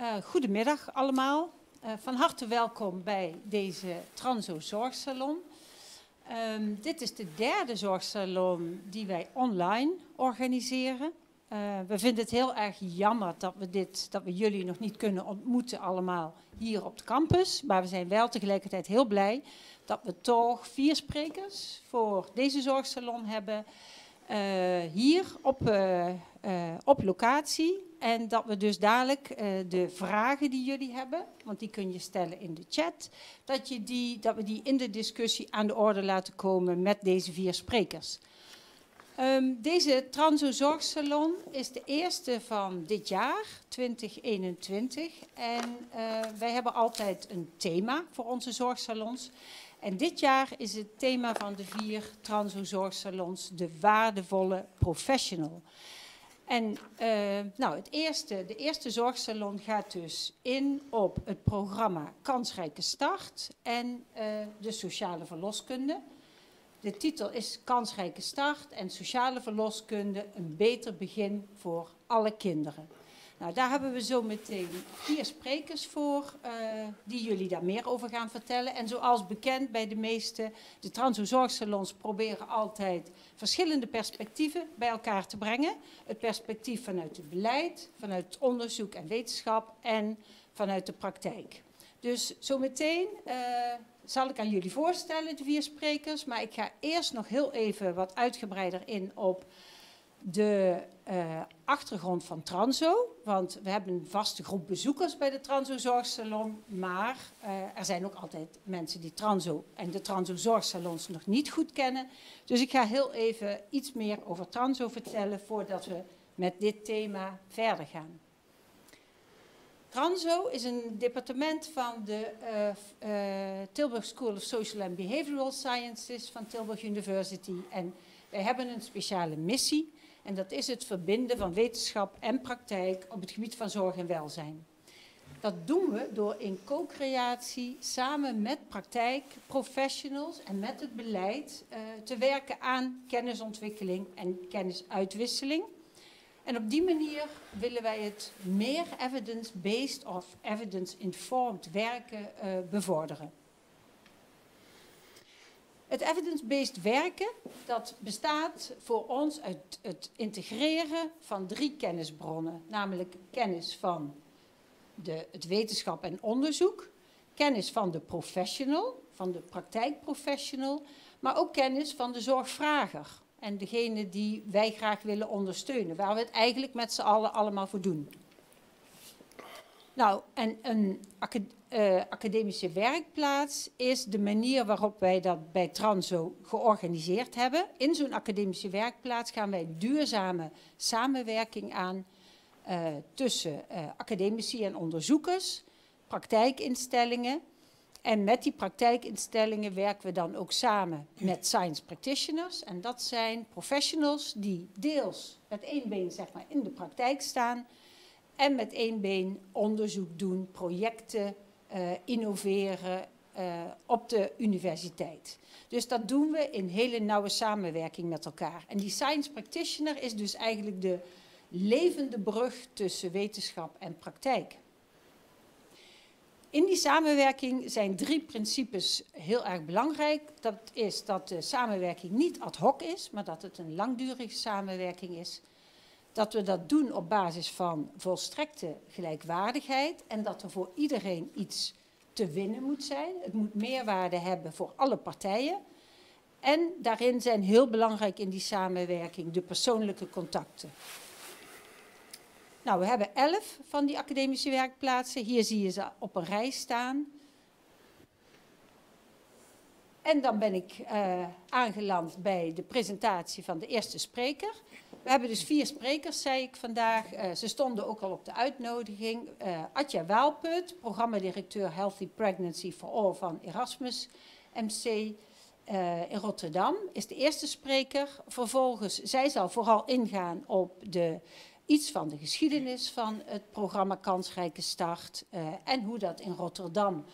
Uh, goedemiddag allemaal. Uh, van harte welkom bij deze Transo Zorgsalon. Um, dit is de derde zorgsalon die wij online organiseren. Uh, we vinden het heel erg jammer dat we, dit, dat we jullie nog niet kunnen ontmoeten allemaal hier op de campus. Maar we zijn wel tegelijkertijd heel blij dat we toch vier sprekers voor deze zorgsalon hebben. hier op, op locatie en dat we dus dadelijk uh, de vragen die jullie hebben, want die kun je stellen in de chat, dat, je die, dat we die in de discussie aan de orde laten komen met deze vier sprekers. Um, deze Transo-zorgsalon is de eerste van dit jaar, 2021. En uh, wij hebben altijd een thema voor onze zorgsalons. En dit jaar is het thema van de vier Transo-zorgsalons de waardevolle professional. En uh, nou, het eerste, de eerste zorgsalon gaat dus in op het programma Kansrijke Start en uh, de sociale verloskunde. De titel is Kansrijke Start en sociale verloskunde, een beter begin voor alle kinderen. Nou, daar hebben we zo meteen vier sprekers voor uh, die jullie daar meer over gaan vertellen. En zoals bekend bij de meeste, de transzorgsalons proberen altijd verschillende perspectieven bij elkaar te brengen. Het perspectief vanuit het beleid, vanuit het onderzoek en wetenschap en vanuit de praktijk. Dus zometeen uh, zal ik aan jullie voorstellen, de vier sprekers. Maar ik ga eerst nog heel even wat uitgebreider in op de uh, achtergrond van Transo. Want we hebben een vaste groep bezoekers bij de Transo Zorgsalon. Maar uh, er zijn ook altijd mensen die Transo en de Transo Zorgsalons nog niet goed kennen. Dus ik ga heel even iets meer over Transo vertellen voordat we met dit thema verder gaan. Transo is een departement van de uh, Tilburg School of Social and Behavioral Sciences van Tilburg University. En wij hebben een speciale missie. En dat is het verbinden van wetenschap en praktijk op het gebied van zorg en welzijn. Dat doen we door in co-creatie samen met praktijkprofessionals en met het beleid uh, te werken aan kennisontwikkeling en kennisuitwisseling. En op die manier willen wij het meer evidence-based of evidence-informed werken uh, bevorderen. Het evidence-based werken dat bestaat voor ons uit het integreren van drie kennisbronnen. Namelijk kennis van de, het wetenschap en onderzoek, kennis van de professional, van de praktijkprofessional, maar ook kennis van de zorgvrager en degene die wij graag willen ondersteunen, waar we het eigenlijk met z'n allen allemaal voor doen. Nou, en een uh, academische werkplaats is de manier waarop wij dat bij Transo georganiseerd hebben. In zo'n academische werkplaats gaan wij duurzame samenwerking aan uh, tussen uh, academici en onderzoekers, praktijkinstellingen. En met die praktijkinstellingen werken we dan ook samen met science practitioners. En dat zijn professionals die deels met één been zeg maar, in de praktijk staan en met één been onderzoek doen, projecten uh, innoveren uh, op de universiteit. Dus dat doen we in hele nauwe samenwerking met elkaar. En die science practitioner is dus eigenlijk de levende brug tussen wetenschap en praktijk. In die samenwerking zijn drie principes heel erg belangrijk. Dat is dat de samenwerking niet ad hoc is, maar dat het een langdurige samenwerking is dat we dat doen op basis van volstrekte gelijkwaardigheid en dat er voor iedereen iets te winnen moet zijn. Het moet meerwaarde hebben voor alle partijen. En daarin zijn heel belangrijk in die samenwerking de persoonlijke contacten. Nou, we hebben elf van die academische werkplaatsen. Hier zie je ze op een rij staan. En dan ben ik uh, aangeland bij de presentatie van de eerste spreker. We hebben dus vier sprekers, zei ik vandaag. Uh, ze stonden ook al op de uitnodiging. Uh, Atja Waalput, programmadirecteur Healthy Pregnancy for All van Erasmus MC uh, in Rotterdam, is de eerste spreker. Vervolgens, zij zal vooral ingaan op de, iets van de geschiedenis van het programma Kansrijke Start en hoe dat in Rotterdam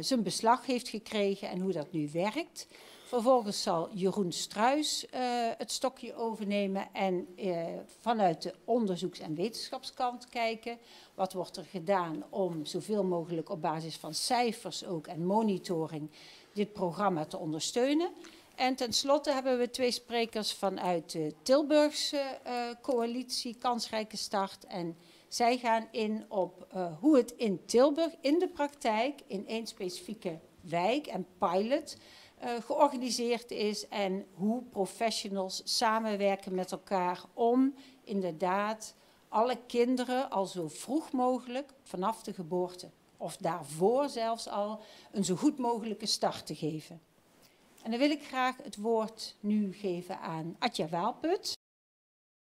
zijn beslag heeft gekregen en hoe dat nu werkt. Vervolgens zal Jeroen Struis uh, het stokje overnemen en uh, vanuit de onderzoeks- en wetenschapskant kijken. Wat wordt er gedaan om zoveel mogelijk op basis van cijfers ook en monitoring dit programma te ondersteunen. En tenslotte hebben we twee sprekers vanuit de Tilburgse uh, coalitie Kansrijke Start. En zij gaan in op hoe het in Tilburg in de praktijk in één specifieke wijk en pilot uh, georganiseerd is en hoe professionals samenwerken met elkaar om inderdaad alle kinderen al zo vroeg mogelijk vanaf de geboorte of daarvoor zelfs al een zo goed mogelijke start te geven. En dan wil ik graag het woord nu geven aan Atja Waalput.